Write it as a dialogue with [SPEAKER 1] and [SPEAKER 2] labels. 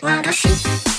[SPEAKER 1] Like a sheep.